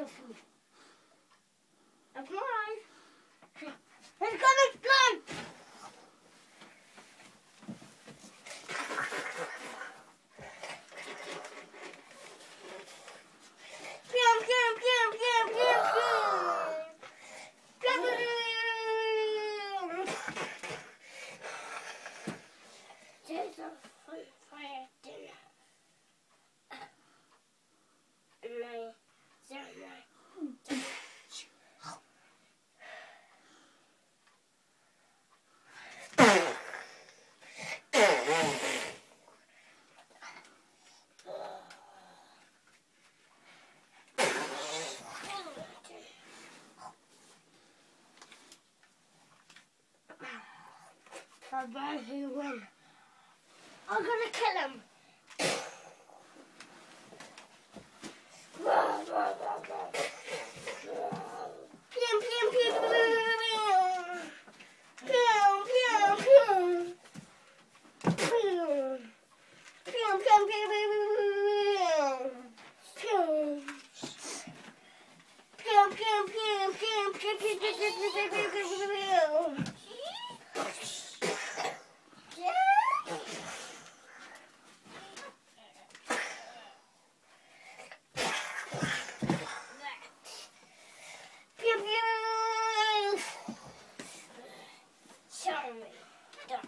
Thank you. who win. I'm gonna kill him. 点。